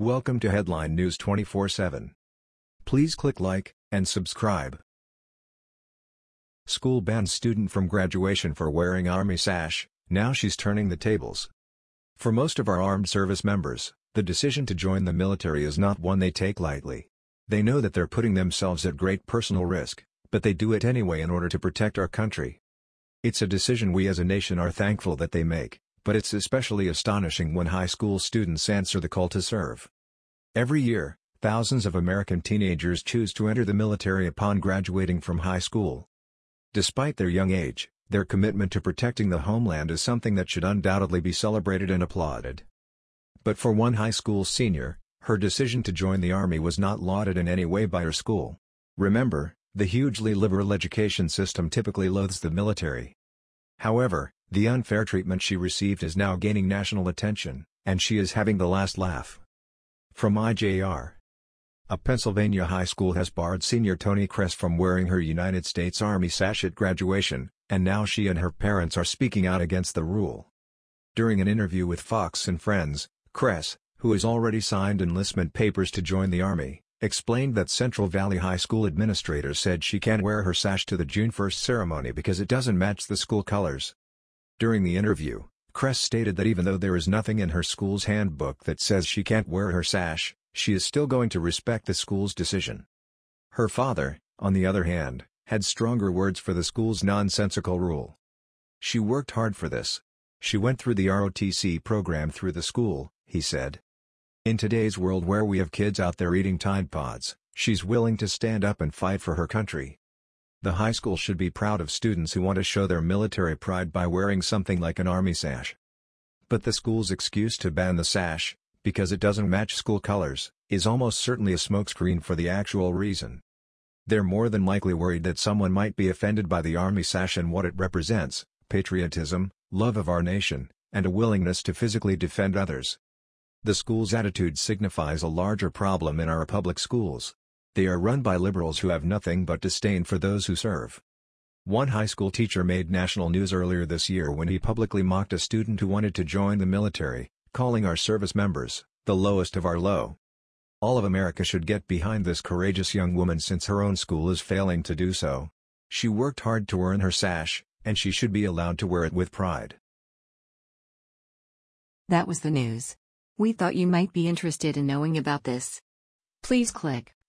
Welcome to Headline News 24/7. Please click like and subscribe. School bans student from graduation for wearing army sash. Now she's turning the tables. For most of our armed service members, the decision to join the military is not one they take lightly. They know that they're putting themselves at great personal risk, but they do it anyway in order to protect our country. It's a decision we as a nation are thankful that they make, but it's especially astonishing when high school students answer the call to serve. Every year, thousands of American teenagers choose to enter the military upon graduating from high school. Despite their young age, their commitment to protecting the homeland is something that should undoubtedly be celebrated and applauded. But for one high school senior, her decision to join the Army was not lauded in any way by her school. Remember, the hugely liberal education system typically loathes the military. However, the unfair treatment she received is now gaining national attention, and she is having the last laugh. From IJR A Pennsylvania high school has barred senior Toni Kress from wearing her United States Army sash at graduation, and now she and her parents are speaking out against the rule. During an interview with Fox and Friends, Kress, who has already signed enlistment papers to join the Army, explained that Central Valley High School administrators said she can't wear her sash to the June 1 ceremony because it doesn't match the school colors. During the interview, Kress stated that even though there is nothing in her school's handbook that says she can't wear her sash, she is still going to respect the school's decision. Her father, on the other hand, had stronger words for the school's nonsensical rule. She worked hard for this. She went through the ROTC program through the school, he said. In today's world where we have kids out there eating Tide Pods, she's willing to stand up and fight for her country. The high school should be proud of students who want to show their military pride by wearing something like an army sash. But the school's excuse to ban the sash, because it doesn't match school colors, is almost certainly a smokescreen for the actual reason. They're more than likely worried that someone might be offended by the army sash and what it represents, patriotism, love of our nation, and a willingness to physically defend others. The school's attitude signifies a larger problem in our public schools. They are run by liberals who have nothing but disdain for those who serve. One high school teacher made national news earlier this year when he publicly mocked a student who wanted to join the military, calling our service members, the lowest of our low. All of America should get behind this courageous young woman since her own school is failing to do so. She worked hard to earn her sash, and she should be allowed to wear it with pride. That was the news. We thought you might be interested in knowing about this. Please click